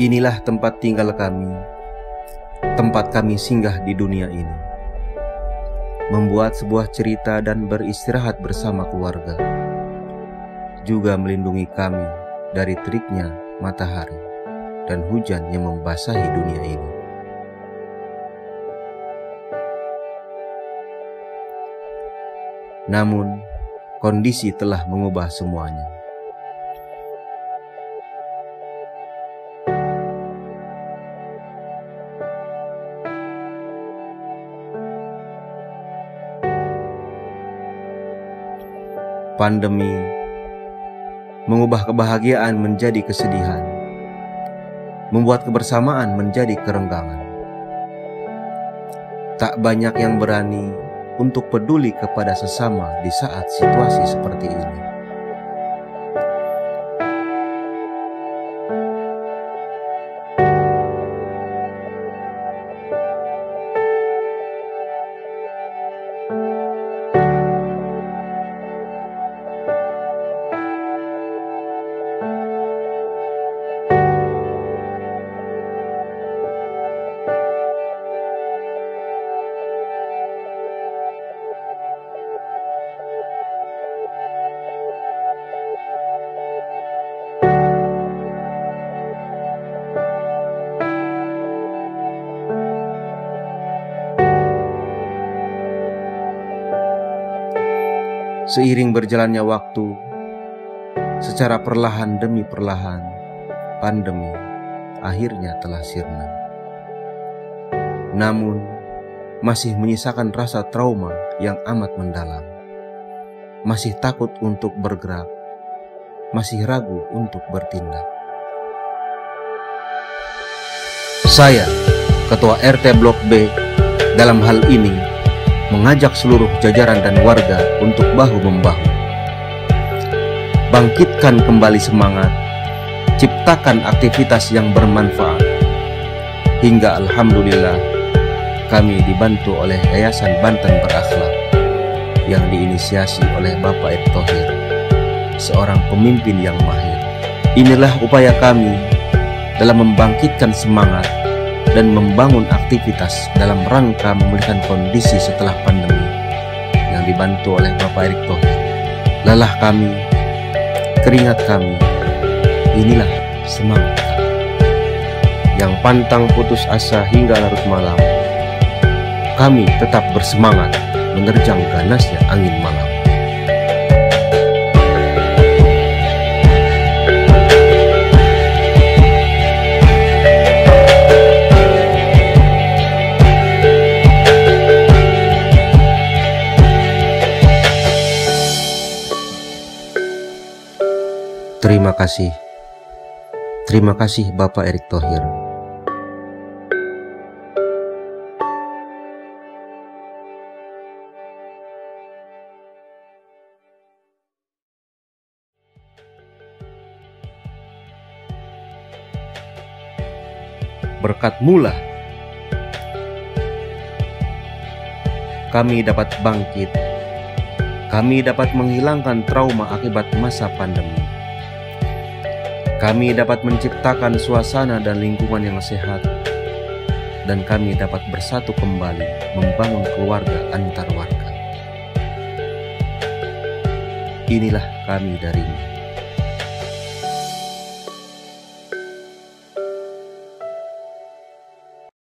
Inilah tempat tinggal kami, tempat kami singgah di dunia ini. Membuat sebuah cerita dan beristirahat bersama keluarga. Juga melindungi kami dari teriknya matahari dan hujan yang membasahi dunia ini. Namun, kondisi telah mengubah semuanya. Pandemi mengubah kebahagiaan menjadi kesedihan, membuat kebersamaan menjadi kerenggangan. Tak banyak yang berani untuk peduli kepada sesama di saat situasi seperti ini. Seiring berjalannya waktu, secara perlahan demi perlahan, pandemi akhirnya telah sirna. Namun, masih menyisakan rasa trauma yang amat mendalam. Masih takut untuk bergerak, masih ragu untuk bertindak. Saya, Ketua RT Blok B, dalam hal ini mengajak seluruh jajaran dan warga untuk bahu-membahu. Bangkitkan kembali semangat, ciptakan aktivitas yang bermanfaat. Hingga Alhamdulillah, kami dibantu oleh Yayasan Banten Berakhlak yang diinisiasi oleh Bapak Erick Thohir, seorang pemimpin yang mahir. Inilah upaya kami dalam membangkitkan semangat dan membangun aktivitas dalam rangka memulihkan kondisi setelah pandemi yang dibantu oleh Bapak Erick Thohir. Lelah kami, keringat kami, inilah semangat. Yang pantang putus asa hingga larut malam, kami tetap bersemangat menerjang ganasnya angin malam. Terima kasih. Terima kasih Bapak Erick Thohir. Berkat mula kami dapat bangkit. Kami dapat menghilangkan trauma akibat masa pandemi kami dapat menciptakan suasana dan lingkungan yang sehat, dan kami dapat bersatu kembali membangun keluarga antar warga. Inilah kami darimu.